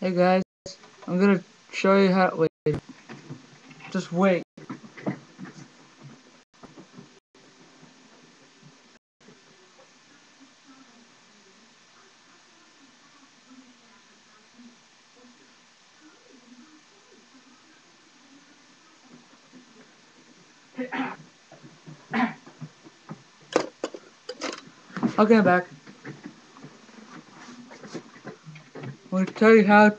Hey guys, I'm gonna show you how. Wait, just wait. Okay, I'm back. I'm gonna tell you how.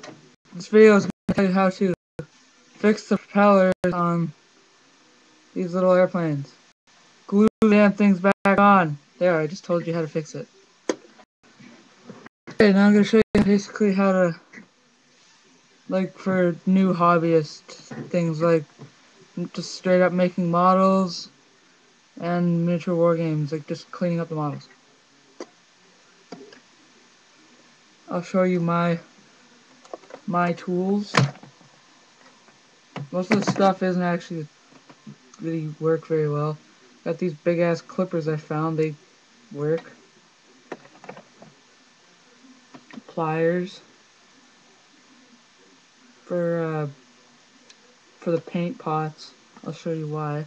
This video is gonna tell you how to fix the propellers on these little airplanes. Glue the damn things back on. There, I just told you how to fix it. Okay, now I'm gonna show you basically how to, like, for new hobbyist things like just straight up making models and miniature war games, like just cleaning up the models. I'll show you my my tools. Most of the stuff isn't actually really work very well. Got these big ass clippers I found, they work. Pliers for uh, for the paint pots. I'll show you why.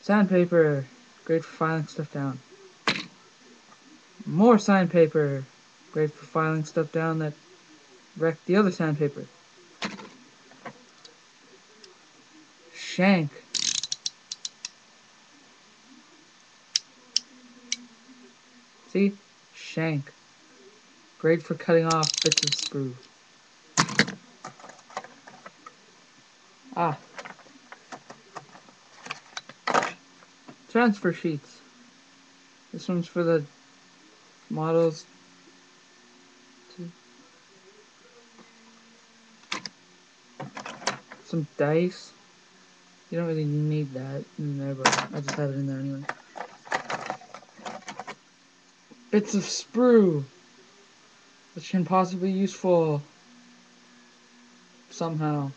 Sandpaper, great for filing stuff down. More sandpaper, great for filing stuff down that wrecked the other sandpaper. Shank. See? Shank. Great for cutting off bits of screw. Ah. Transfer sheets. This one's for the models. Some dice. You don't really need that in there, but I just have it in there anyway. Bits of sprue, which can possibly be useful somehow.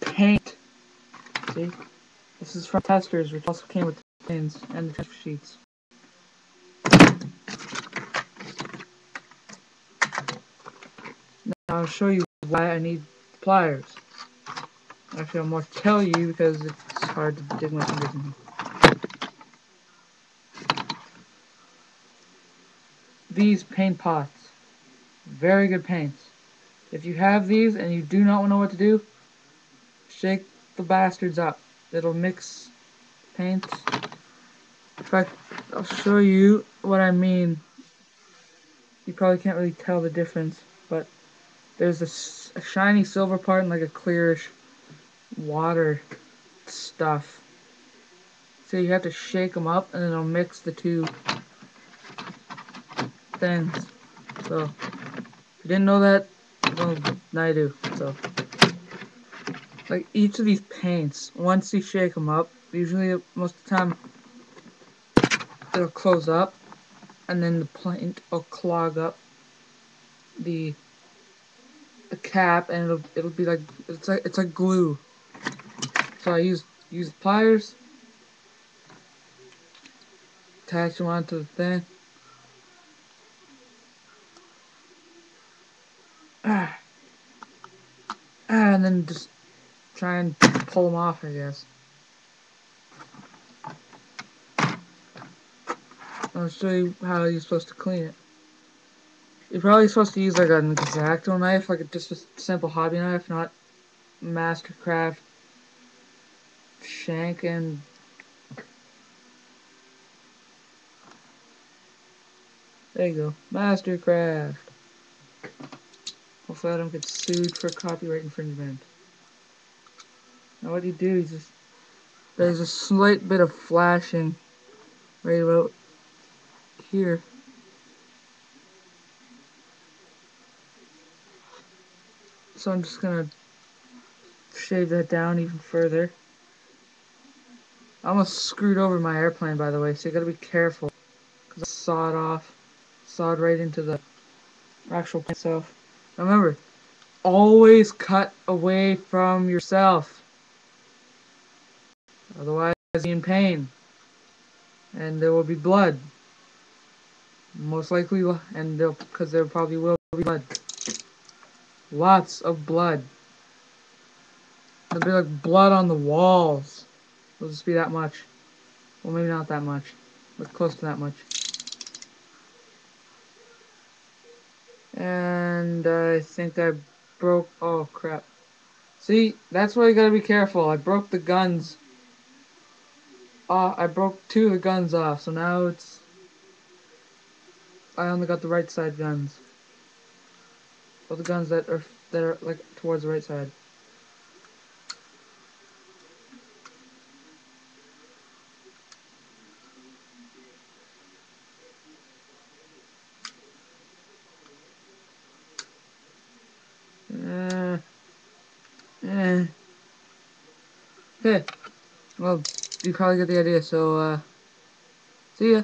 Paint. See? This is from Testors, which also came with the pins and the test sheets. I'll show you why I need pliers. Actually, I'll more tell you because it's hard to dig my fingers in These paint pots. Very good paints. If you have these and you do not know what to do, shake the bastards up. It'll mix paints. In fact, I'll show you what I mean. You probably can't really tell the difference, there's a, a shiny silver part and like a clearish water stuff. So you have to shake them up and it'll mix the two things. So, if you didn't know that, well, now you do. So, like each of these paints, once you shake them up, usually most of the time it'll close up and then the paint will clog up the the cap and it'll it'll be like it's like it's like glue so I use use pliers, attach them onto the thing. Ah. And then just try and pull them off, I guess. I'll show you how you're supposed to clean it. You're probably supposed to use like an X-Acto knife, like just a simple hobby knife, not Mastercraft shank and there you go. Mastercraft. Hopefully I don't get sued for copyright infringement. Now what do you do? Is just there's a slight bit of flashing right about here so I'm just gonna shave that down even further I almost screwed over my airplane, by the way, so you gotta be careful. Because I sawed off, sawed right into the actual plane itself. Remember, always cut away from yourself. Otherwise, you'll be in pain. And there will be blood. Most likely, and because there probably will be blood. Lots of blood. There'll be like blood on the walls. It'll just be that much. Well, maybe not that much, but close to that much. And I think I broke, oh crap. See, that's why you gotta be careful. I broke the guns. Uh, I broke two of the guns off, so now it's... I only got the right side guns. All the guns that are, that are like towards the right side. Uh, eh. Okay. Well, you probably get the idea, so, uh, see ya.